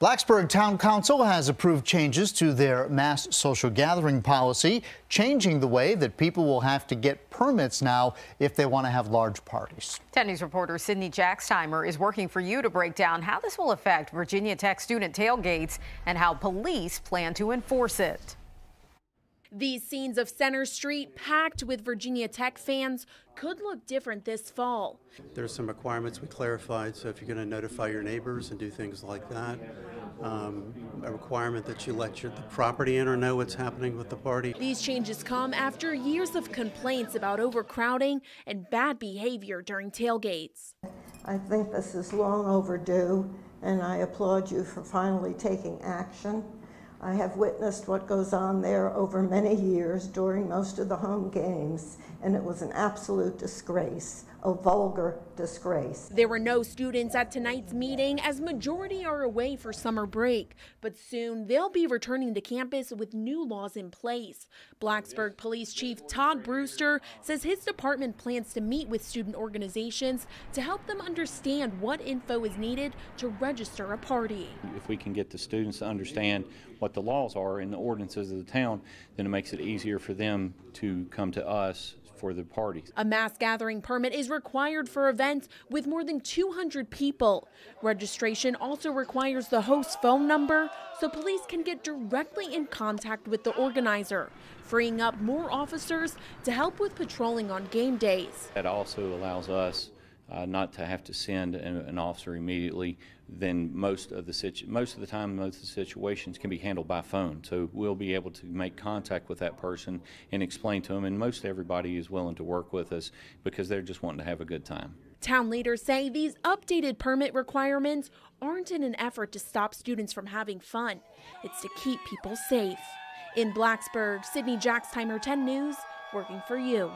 Blacksburg Town Council has approved changes to their mass social gathering policy, changing the way that people will have to get permits now if they want to have large parties. 10 News reporter Sydney Jackstimer is working for you to break down how this will affect Virginia Tech student tailgates and how police plan to enforce it. These scenes of Center Street, packed with Virginia Tech fans, could look different this fall. There's some requirements we clarified, so if you're going to notify your neighbors and do things like that, um, a requirement that you let your, the property owner know what's happening with the party. These changes come after years of complaints about overcrowding and bad behavior during tailgates. I think this is long overdue, and I applaud you for finally taking action. I have witnessed what goes on there over many years during most of the home games, and it was an absolute disgrace, a vulgar disgrace. There were no students at tonight's meeting as majority are away for summer break, but soon they'll be returning to campus with new laws in place. Blacksburg Police Chief Todd Brewster says his department plans to meet with student organizations to help them understand what info is needed to register a party. If we can get the students to understand what the laws are and the ordinances of the town, then it makes it easier for them to come to us for the parties. A mass gathering permit is required for events with more than 200 people. Registration also requires the host's phone number so police can get directly in contact with the organizer, freeing up more officers to help with patrolling on game days. That also allows us uh, not to have to send an, an, officer immediately, then most of the situ- most of the time most of the situations can be handled by phone. So we'll be able to make contact with that person and explain to them. And most everybody is willing to work with us because they're just wanting to have a good time. Town leaders say these updated permit requirements aren't in an effort to stop students from having fun. It's to keep people safe. In Blacksburg, Sydney Jackstimer 10 News, working for you.